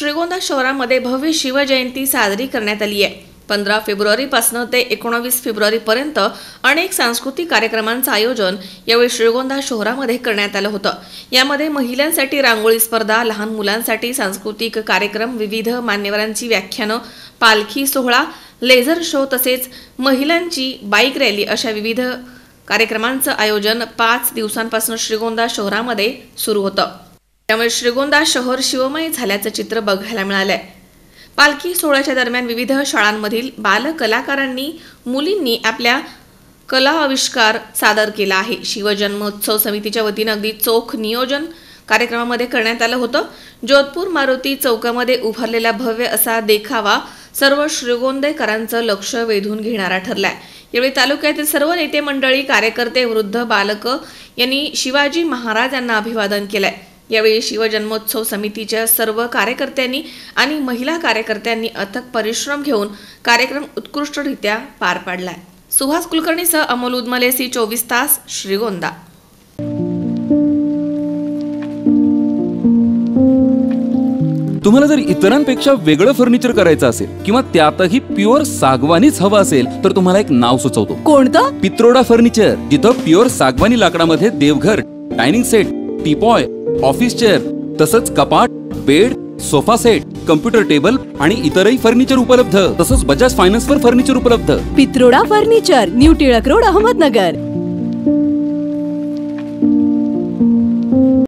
श्रीगोंदा शहरामध्ये भव्य शिवजयंती साजरी करण्यात आली आहे. पंधरा फेब्रुवारीपासून ते एकोणावीस फेब्रुवारीपर्यंत अनेक सांस्कृतिक कार्यक्रमांचं आयोजन यावेळी श्रीगोंदा शहरामध्ये करण्यात आलं होतं. यामध्ये महिलांसाठी रांगोळी स्पर्धा लहान मुलांसाठी सांस्कृतिक कार्यक्रम विविध मान्यवरांची व्याख्यानं पालखी सोहळा लेझर शो तसेच महिलांची बाईक रॅली अशा विविध कार्यक्रमांचं आयोजन पाच दिवसांपासून श्रीगोंदा शहरामध्ये सुरू होतं. त्यामुळे श्रीगोंदा शहर शिवमय झाल्याचं चित्र बघायला मिळालंय. पालखी सोहळ्याच्या दरम्यान विविध शाळांमधील बालकलाकारांनी मुलींनी आपल्या कला आविष्कार सादर केला आहे. शिवजन्मोत्सव समितीच्या वतीनं अगदी चोख नियोजन कार्यक्रमामध्ये करण्यात आलं होतं. जोधपूर मारुती चौकामध्ये उभारलेला भव्य असा देखावा सर्व श्रीगोंदेकरांचं लक्ष वेधून घेणारा ठरलाय. यावेळी तालुक्यातील सर्व नेते मंडळी कार्यकर्ते वृद्ध बालक यांनी शिवाजी महाराज यांना अभिवादन केलंय. यावेळी शिवजन्मोत्सव समितीच्या सर्व कार्यकर्त्यांनी आणि महिला कार्यकर्त्यांनी अथक परिश्रम घेऊन कार्यक्रम उत्कृष्टरित्या पार पाडलाय. सुहास कुलकर्णीसह अमोल उदमले सी चोवीस तास श्रीगोंदा. तुम्हाला जर इतरांपेक्षा वेगळं फर्निचर करायचं असेल किंवा त्यातही प्युअर सागवानीच हवं असेल तर तुम्हाला एक नाव सुचवतो. कोणतं? पित्रोडा फर्निचर जिथं प्युअर सागवानी लाकडामध्ये देवघर dining set teapoy office chair तसंच कपाट bed sofa set computer table आणि इतरही फर्निचर उपलब्ध. तसंच बजाज फायनान्स वर फर्निचर उपलब्ध. Pitroda furniture new Tilak road Ahmednagar.